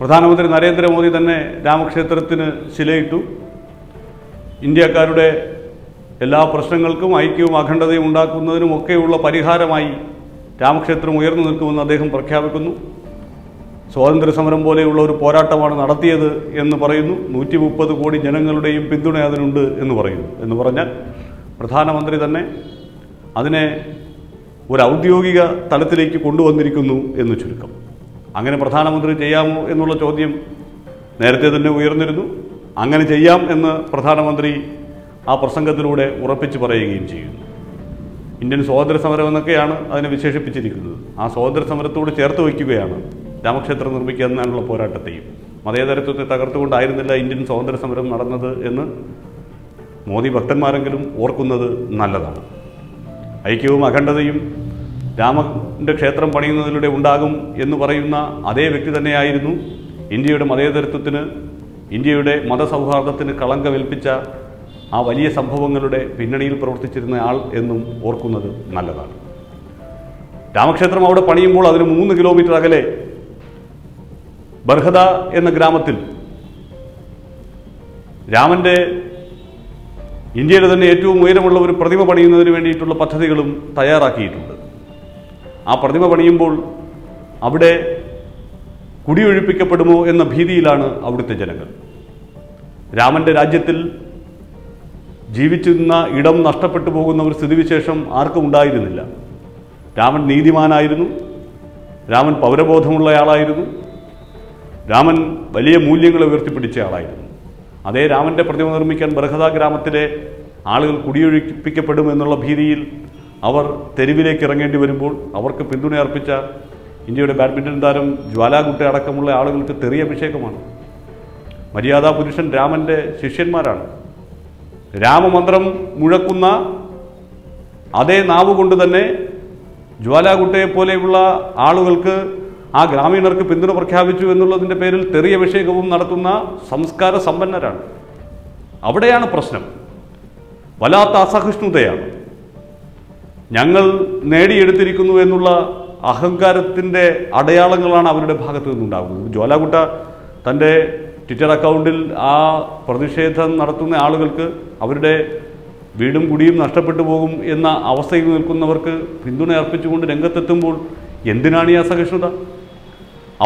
പ്രധാനമന്ത്രി നരേന്ദ്രമോദി തന്നെ രാമക്ഷേത്രത്തിന് ശിലയിട്ടു. ഇന്ത്യക്കാരുടെ എല്ലാ പ്രശ്നങ്ങൾക്കും ഐക്യവും അഖണ്ഡതയും ഉണ്ടാക്കുന്നതിനുമൊക്കെയുള്ള പരിഹാരമായി രാമക്ഷേത്രം ഉയർന്നു നിൽക്കുമെന്ന് അദ്ദേഹം പ്രഖ്യാപിക്കുന്നു. സ്വാതന്ത്ര്യ സമരം പോലെയുള്ള ഒരു പോരാട്ടമാണ് നടത്തിയത് എന്ന് പറയുന്നു. നൂറ്റി മുപ്പത് കോടി ജനങ്ങളുടെയും പിന്തുണ അതിനുണ്ട് എന്ന് പറയുന്നു. എന്ന് പറഞ്ഞാൽ പ്രധാനമന്ത്രി തന്നെ അതിനെ ഒരു ഔദ്യോഗിക തലത്തിലേക്ക് കൊണ്ടുവന്നിരിക്കുന്നു എന്ന് ചുരുക്കം. അങ്ങനെ പ്രധാനമന്ത്രി ചെയ്യാമോ എന്നുള്ള ചോദ്യം നേരത്തെ തന്നെ ഉയർന്നിരുന്നു. അങ്ങനെ ചെയ്യാം എന്ന് പ്രധാനമന്ത്രി ആ പ്രസംഗത്തിലൂടെ ഉറപ്പിച്ച് പറയുകയും ചെയ്യുന്നു ഇന്ത്യൻ സ്വാതന്ത്ര്യ സമരം എന്നൊക്കെയാണ് അതിനെ വിശേഷിപ്പിച്ചിരിക്കുന്നത്. ആ സ്വാതന്ത്ര്യ സമരത്തോട് ചേർത്ത് വയ്ക്കുകയാണ് രാമക്ഷേത്രം നിർമ്മിക്കാനുള്ള പോരാട്ടത്തെയും. മതേതരത്വത്തെ തകർത്തുകൊണ്ടായിരുന്നില്ല ഇന്ത്യൻ സ്വാതന്ത്ര്യ സമരം നടന്നത് എന്ന് മോദി ഭക്തന്മാരെങ്കിലും ഓർക്കുന്നത് നല്ലതാണ്. ഐക്യവും അഖണ്ഡതയും രാമന്റെ ക്ഷേത്രം പണിയുന്നതിലൂടെ ഉണ്ടാകും എന്ന് പറയുന്ന അതേ വ്യക്തി തന്നെയായിരുന്നു ഇന്ത്യയുടെ മതേതരത്വത്തിന് ഇന്ത്യയുടെ മതസൗഹാർദ്ദത്തിന് കളങ്കമേൽപ്പിച്ച ആ വലിയ സംഭവങ്ങളുടെ പിന്നണിയിൽ പ്രവർത്തിച്ചിരുന്ന ആൾ എന്നും ഓർക്കുന്നത് നല്ലതാണ്. രാമക്ഷേത്രം അവിടെ പണിയുമ്പോൾ അതിന് മൂന്ന് കിലോമീറ്റർ അകലെ ബർഹദ എന്ന ഗ്രാമത്തിൽ രാമന്റെ ഇന്ത്യയുടെ തന്നെ ഏറ്റവും ഉയരമുള്ള ഒരു പ്രതിമ പണിയുന്നതിന് വേണ്ടിയിട്ടുള്ള പദ്ധതികളും തയ്യാറാക്കിയിട്ടുണ്ട്. ആ പ്രതിമ പണിയുമ്പോൾ അവിടെ കുടിയൊഴിപ്പിക്കപ്പെടുമോ എന്ന ഭീതിയിലാണ് അവിടുത്തെ ജനങ്ങൾ. രാമന്റെ രാജ്യത്തിൽ ജീവിച്ചിരുന്ന ഇടം നഷ്ടപ്പെട്ടു പോകുന്ന ഒരു സ്ഥിതിവിശേഷം ആർക്കും ഉണ്ടായിരുന്നില്ല. രാമൻ നീതിമാനായിരുന്നു. രാമൻ പൗരബോധമുള്ളയാളായിരുന്നു. രാമൻ വലിയ മൂല്യങ്ങളെ ഉയർത്തിപ്പിടിച്ച ആളായിരുന്നു അതേ രാമന്റെ പ്രതിമ നിർമ്മിക്കാൻ ബർഹദ ഗ്രാമത്തിലെ ആളുകൾ കുടിയൊഴിപ്പിക്കപ്പെടും എന്നുള്ള ഭീതിയിൽ അവർ തെരുവിലേക്ക് ഇറങ്ങേണ്ടി വരുമ്പോൾ അവർക്ക് പിന്തുണ അർപ്പിച്ച ഇന്ത്യയുടെ ബാഡ്മിന്റൺ താരം ജ്വാലാകുട്ടി അടക്കമുള്ള ആളുകൾക്ക് തെറിയ അഭിഷേകമാണ്. മര്യാദാ പുരുഷൻ രാമന്റെ ശിഷ്യന്മാരാണ്. രാമമന്ത്രം മുഴക്കുന്ന അതേ നാവ് കൊണ്ട് തന്നെ ജ്വാലാകുട്ടയെ പോലെയുള്ള ആളുകൾക്ക് ആ ഗ്രാമീണർക്ക് പിന്തുണ പ്രഖ്യാപിച്ചു എന്നുള്ളതിന്റെ പേരിൽ തെറിയ അഭിഷേകവും നടത്തുന്ന സംസ്കാര സമ്പന്നരാണ്. അവിടെയാണ് പ്രശ്നം. വല്ലാത്ത അസഹിഷ്ണുതയാണ്. ഞങ്ങൾ നേടിയെടുത്തിരിക്കുന്നു എന്നുള്ള അഹങ്കാരത്തിന്റെ അടയാളങ്ങളാണ് അവരുടെ ഭാഗത്തു നിന്നുണ്ടാകുന്നത്. ജ്വാലാകുട്ട തന്റെ ട്വിറ്റർ അക്കൗണ്ടിൽ ആ പ്രതിഷേധം നടത്തുന്ന ആളുകൾക്ക് അവരുടെ വീടും കുടിയും നഷ്ടപ്പെട്ടു പോകും എന്ന അവസ്ഥയിൽ നിൽക്കുന്നവർക്ക് പിന്തുണ അർപ്പിച്ചുകൊണ്ട് രംഗത്തെത്തുമ്പോൾ എന്തിനാണ് ഈ അസഹിഷ്ണുത?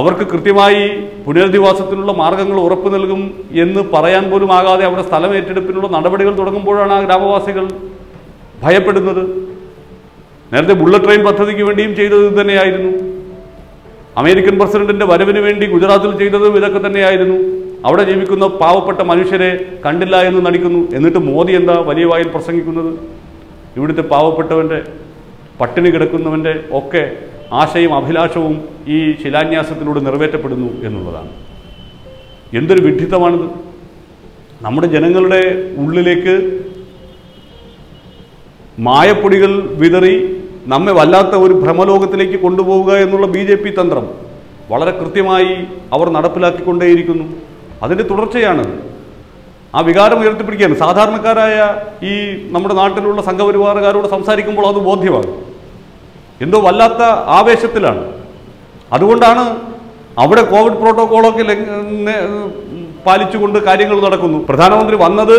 അവർക്ക് കൃത്യമായി പുനരധിവാസത്തിനുള്ള മാർഗങ്ങൾ ഉറപ്പു നൽകും എന്ന് പറയാൻ പോലും ആകാതെ അവരുടെ സ്ഥലം ഏറ്റെടുപ്പിനുള്ള നടപടികൾ തുടങ്ങുമ്പോഴാണ് ആ ഗ്രാമവാസികൾ ഭയപ്പെടുന്നത്. നേരത്തെ ബുള്ളറ്റ് ട്രെയിൻ പദ്ധതിക്ക് വേണ്ടിയും ചെയ്തത് തന്നെയായിരുന്നു. അമേരിക്കൻ പ്രസിഡന്റിന്റെ വരവിന് വേണ്ടി ഗുജറാത്തിൽ ചെയ്തതും ഇതൊക്കെ തന്നെയായിരുന്നു. അവിടെ ജീവിക്കുന്ന പാവപ്പെട്ട മനുഷ്യരെ കണ്ടില്ല എന്ന് നടിക്കുന്നു. എന്നിട്ട് മോദി എന്താ വലിയ വായിൽ പ്രസംഗിക്കുന്നത്? ഇവിടുത്തെ പാവപ്പെട്ടവന്റെ പട്ടിണി കിടക്കുന്നവന്റെ ഒക്കെ ആശയും അഭിലാഷവും ഈ ശിലാന്യാസത്തിലൂടെ നിറവേറ്റപ്പെടുന്നു എന്നുള്ളതാണ്. എന്തൊരു വിഡ്ഢിത്തമാണിത്. നമ്മുടെ ജനങ്ങളുടെ ഉള്ളിലേക്ക് മായപ്പൊടികൾ വിതറി നമ്മെ വല്ലാത്ത ഒരു ഭ്രമലോകത്തിലേക്ക് കൊണ്ടുപോവുക എന്നുള്ള ബി ജെ പി തന്ത്രം വളരെ കൃത്യമായി അവർ നടപ്പിലാക്കിക്കൊണ്ടേയിരിക്കുന്നു. അതിന്റെ തുടർച്ചയാണ് ആ വികാരം ഉയർത്തിപ്പിടിക്കുകയാണ്. സാധാരണക്കാരായ ഈ നമ്മുടെ നാട്ടിലുള്ള സംഘപരിവാറുകാരോട് സംസാരിക്കുമ്പോൾ അത് ബോധ്യമാണ്. എന്തോ വല്ലാത്ത ആവേശത്തിലാണ്. അതുകൊണ്ടാണ് അവിടെ കോവിഡ് പ്രോട്ടോകോളൊക്കെ പാലിച്ചുകൊണ്ട് കാര്യങ്ങൾ നടക്കുന്നു. പ്രധാനമന്ത്രി വന്നത്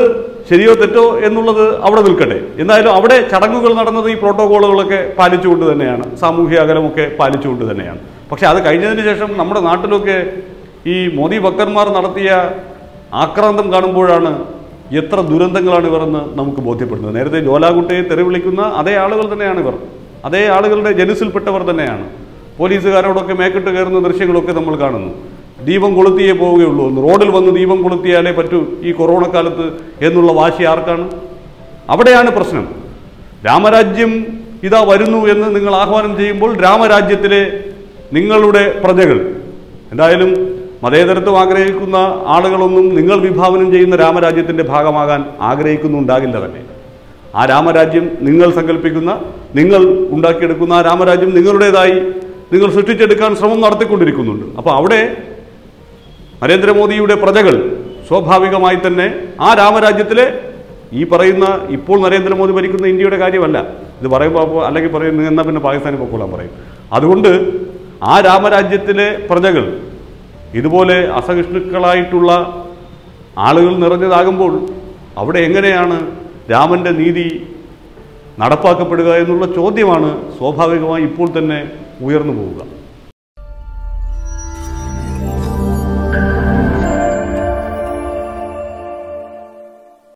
ശരിയോ തെറ്റോ എന്നുള്ളത് അവിടെ നിൽക്കട്ടെ. എന്തായാലും അവിടെ ചടങ്ങുകൾ നടന്നത് ഈ പ്രോട്ടോകോളുകളൊക്കെ പാലിച്ചുകൊണ്ട് തന്നെയാണ്. സാമൂഹ്യ അകലമൊക്കെ പാലിച്ചുകൊണ്ട് തന്നെയാണ്. പക്ഷെ അത് കഴിഞ്ഞതിന് ശേഷം നമ്മുടെ നാട്ടിലൊക്കെ ഈ മോദി ഭക്തന്മാർ നടത്തിയ ആക്രാന്തം കാണുമ്പോഴാണ് എത്ര ദുരന്തങ്ങളാണ് ഇവരെന്ന് നമുക്ക് ബോധ്യപ്പെടുന്നത്. നേരത്തെ ജോലാകുട്ടയെ തെറി വിളിക്കുന്ന അതേ ആളുകൾ തന്നെയാണ് ഇവർ. അതേ ആളുകളുടെ ജനുസിൽപ്പെട്ടവർ തന്നെയാണ്. പോലീസുകാരോടൊക്കെ മേക്കിട്ട് കയറുന്ന ദൃശ്യങ്ങളൊക്കെ നമ്മൾ കാണുന്നു. ദീപം കൊളുത്തിയേ പോവുകയുള്ളൂ റോഡിൽ വന്ന് ദീപം കൊളുത്തിയാലേ പറ്റൂ ഈ കൊറോണ കാലത്ത് എന്നുള്ള വാശി ആർക്കാണ്? അവിടെയാണ് പ്രശ്നം. രാമരാജ്യം ഇതാ വരുന്നു എന്ന് നിങ്ങൾ ആഹ്വാനം ചെയ്യുമ്പോൾ രാമരാജ്യത്തിലെ നിങ്ങളുടെ പ്രജകൾ എന്തായാലും മതേതരത്വം ആഗ്രഹിക്കുന്ന ആളുകളൊന്നും നിങ്ങൾ വിഭാവനം ചെയ്യുന്ന രാമരാജ്യത്തിന്റെ ഭാഗമാകാൻ ആഗ്രഹിക്കുന്നുണ്ടാകില്ല തന്നെ. ആ രാമരാജ്യം നിങ്ങൾ സങ്കല്പിക്കുന്ന നിങ്ങൾ ഉണ്ടാക്കിയെടുക്കുന്ന ആ രാമരാജ്യം നിങ്ങളുടേതായി നിങ്ങൾ സൃഷ്ടിച്ചെടുക്കാൻ ശ്രമം നടത്തിക്കൊണ്ടിരിക്കുന്നുണ്ട്. അപ്പോൾ അവിടെ നരേന്ദ്രമോദിയുടെ പ്രജകൾ സ്വാഭാവികമായി തന്നെ ആ രാമരാജ്യത്തിലെ ഈ പറയുന്ന ഇപ്പോൾ നരേന്ദ്രമോദി ഭരിക്കുന്ന ഇന്ത്യയുടെ കാര്യമല്ല. ഇത് പറയുമ്പോൾ അല്ലെങ്കിൽ പറയും എന്നാൽ പിന്നെ പാകിസ്ഥാനിൽ പൊക്കോളാൻ പറയും. അതുകൊണ്ട് ആ രാമരാജ്യത്തിലെ പ്രജകൾ ഇതുപോലെ അസഹിഷ്ണുക്കളായിട്ടുള്ള ആളുകൾ നിറഞ്ഞതാകുമ്പോൾ അവിടെ എങ്ങനെയാണ് രാമന്റെ നീതി നടപ്പാക്കപ്പെടുക എന്നുള്ള ചോദ്യമാണ് സ്വാഭാവികമായി ഇപ്പോൾ തന്നെ ഉയർന്നു പോവുക.